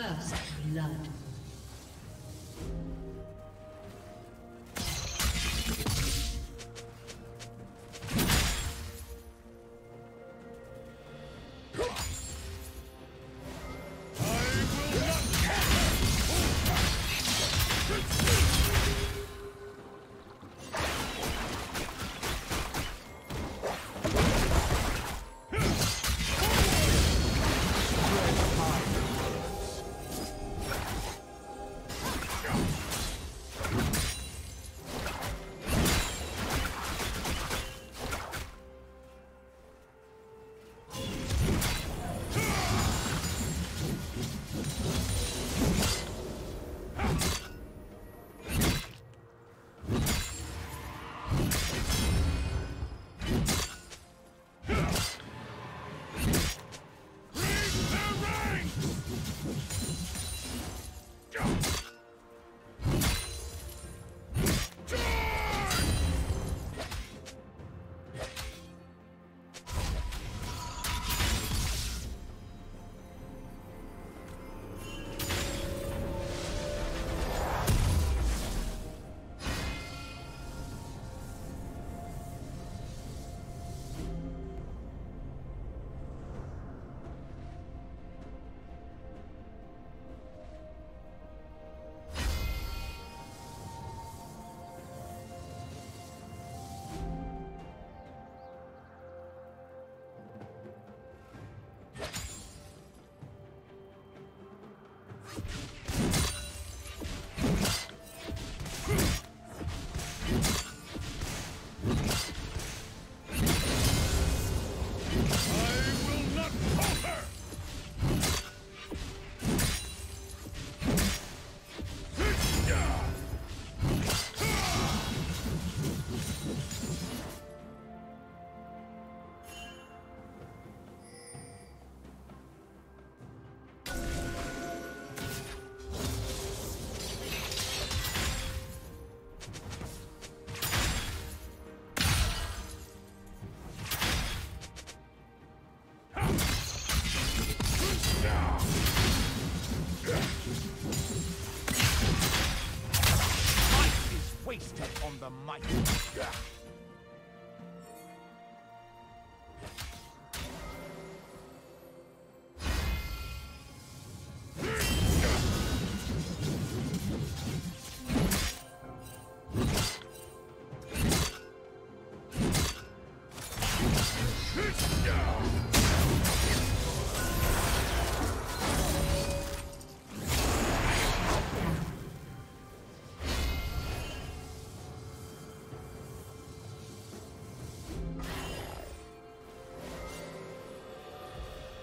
First blood.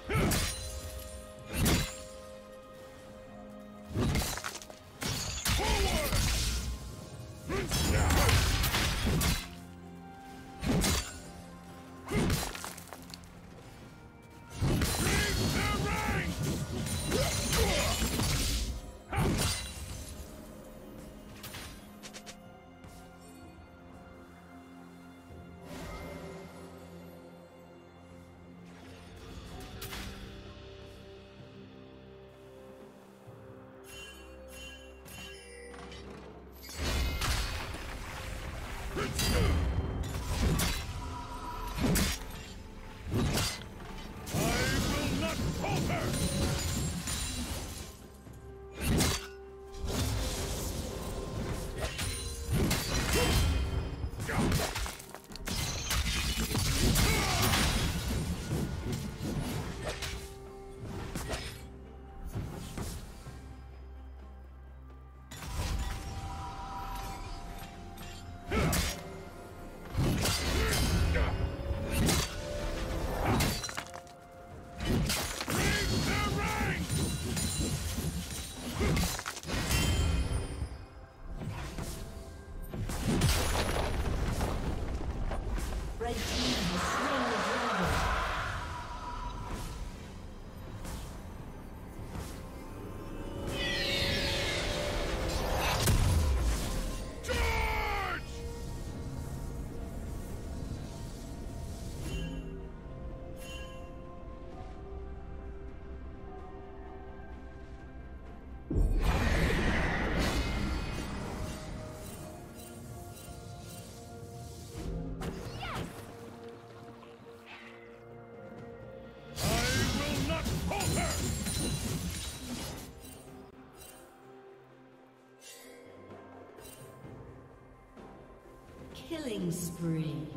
Huh? Spree.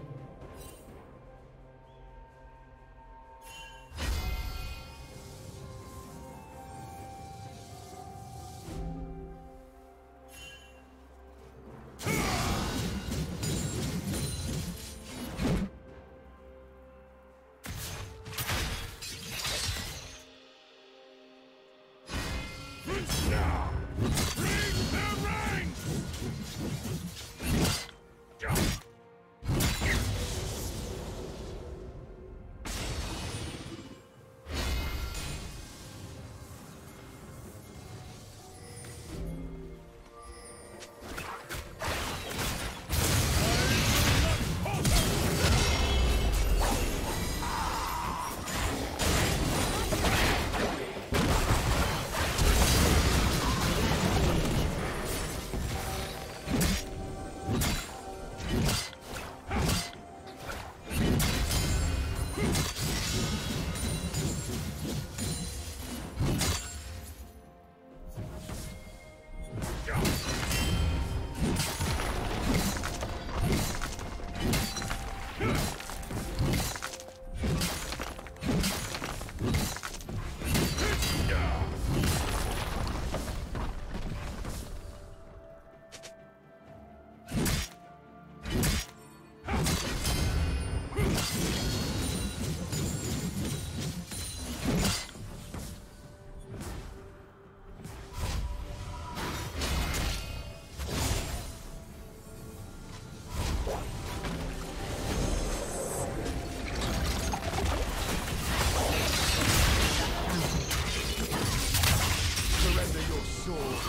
Turret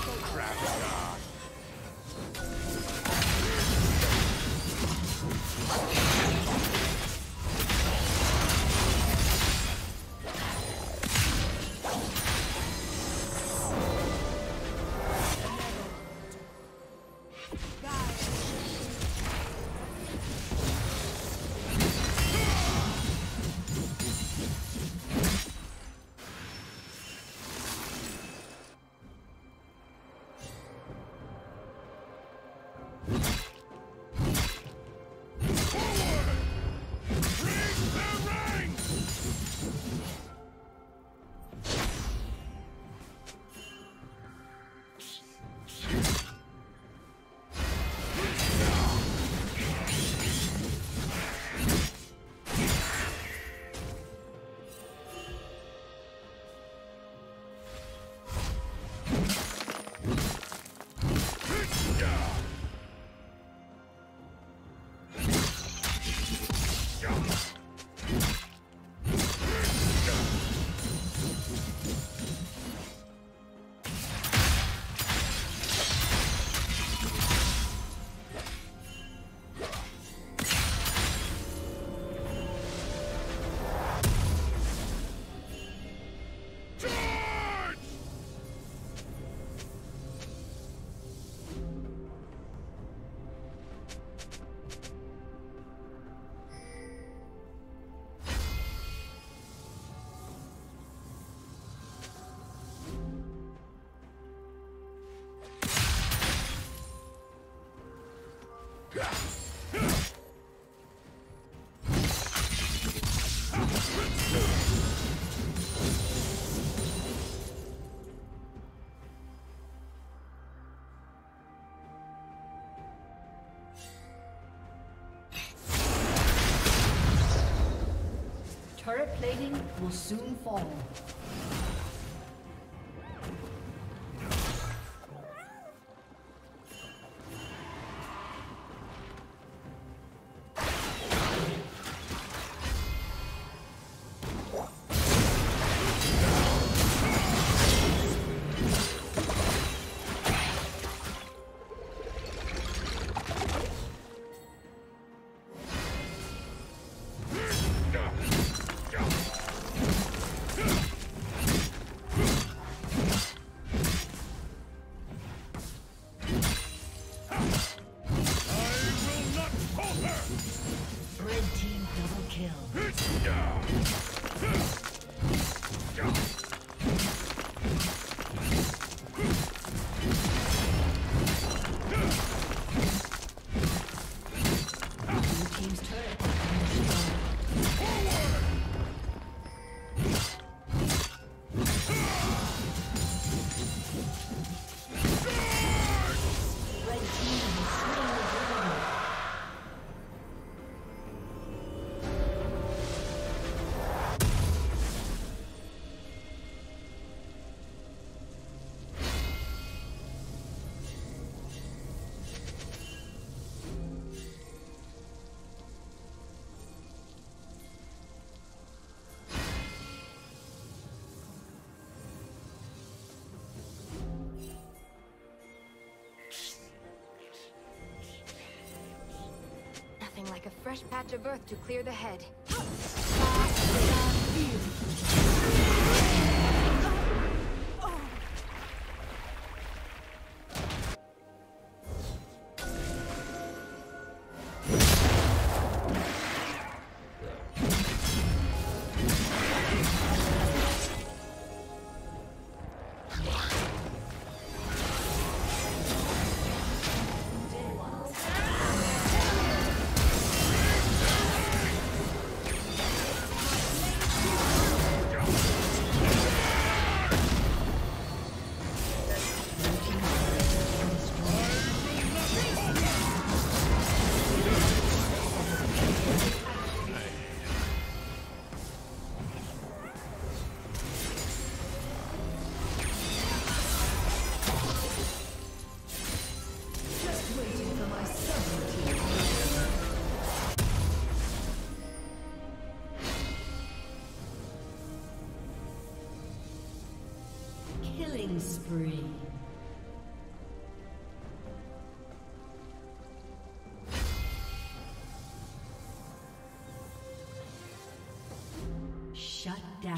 soon fall. Like a fresh patch of earth to clear the head. Down.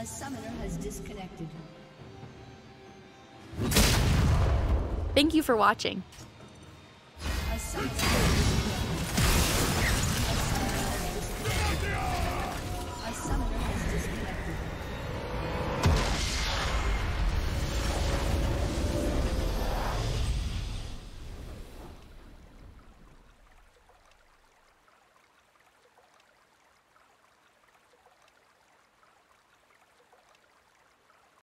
A summoner has disconnected. Thank you for watching.